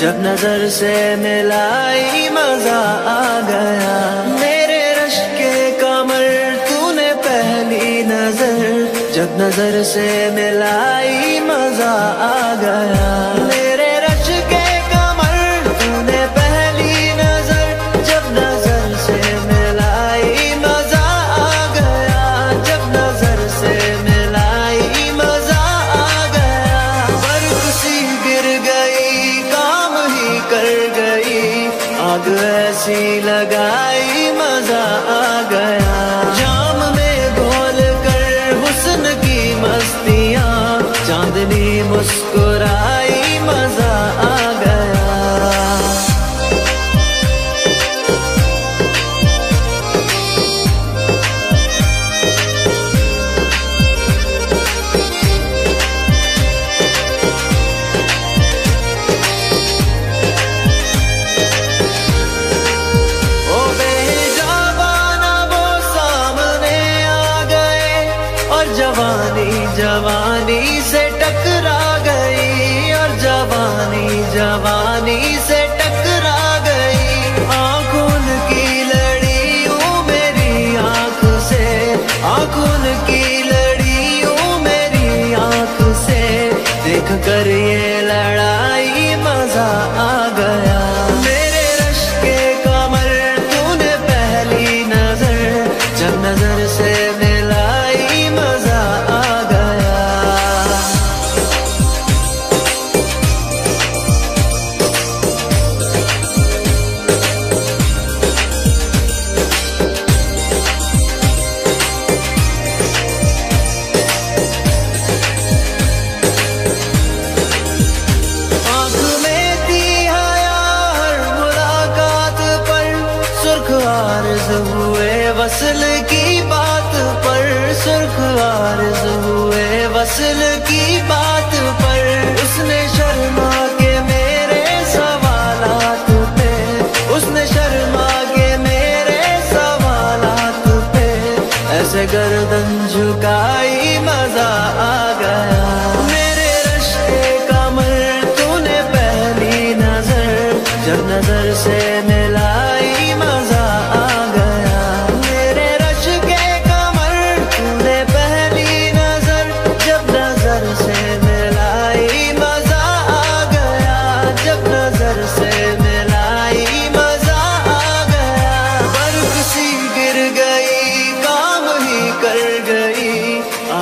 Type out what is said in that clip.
جب نظر سے ملائی مزہ آ گیا۔ میرے رش کے کمر تو نے پہلی نظر۔ جب نظر سے ملائی کر گئی، آگ ایسی لگائی، مزہ آ گیا۔ جام میں گھول کر حسن کی مستیاں، چاندنی مسکرائی، مزہ جوانی جوانی سے ٹکرا گئی، اور جوانی جوانی سے ٹکرا گئی۔ آنکھوں کی لڑیوں میری آنکھ سے، آنکھوں کی لڑیوں میری آنکھ سے۔ دیکھ کر یہ عارض ہوئے، وصل کی بات پر سرخ عارض ہوئے، وصل کی بات پر اس نے شرما کے میرے سوالات پہ، اس نے شرما کے میرے سوالات پہ، ایسے گردن جھکائی مزہ آ گیا۔ میرے